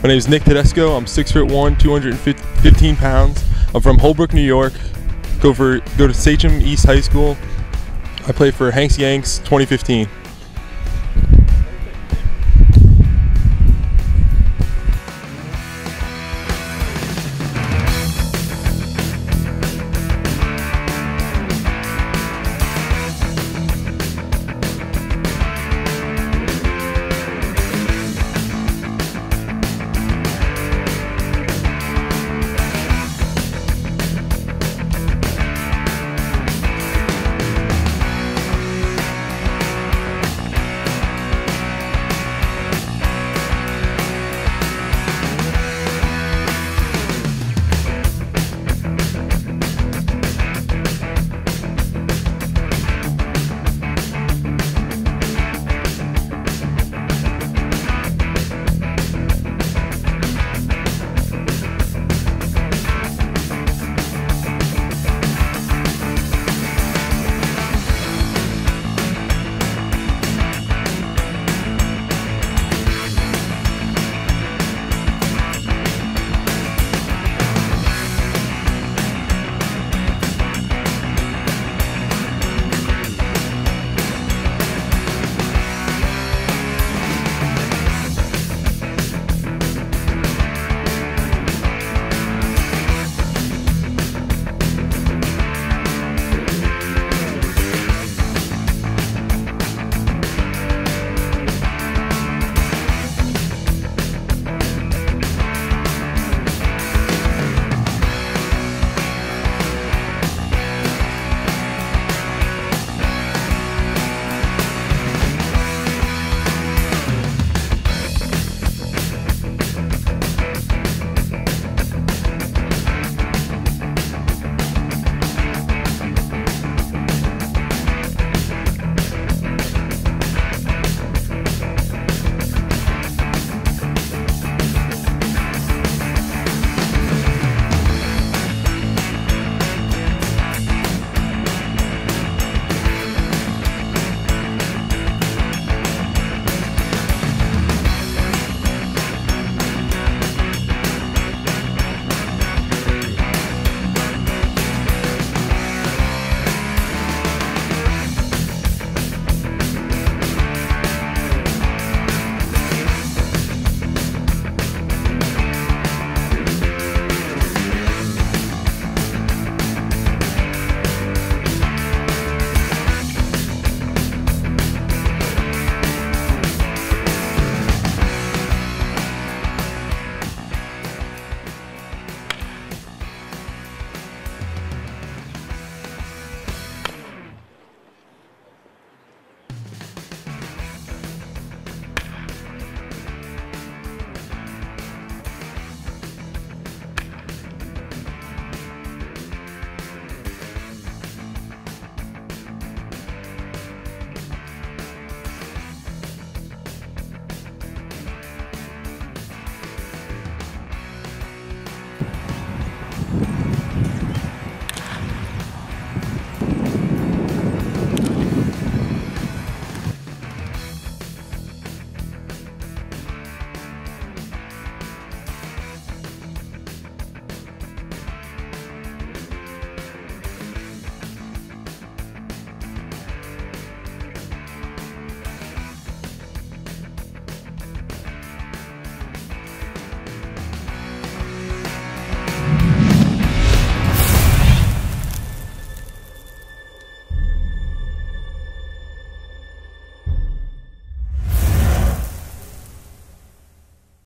My name is Nick Tedesco. I'm six foot one, 215 pounds. I'm from Holbrook, New York. Go for go to Sachem East High School. I play for Hanks Yanks 2015.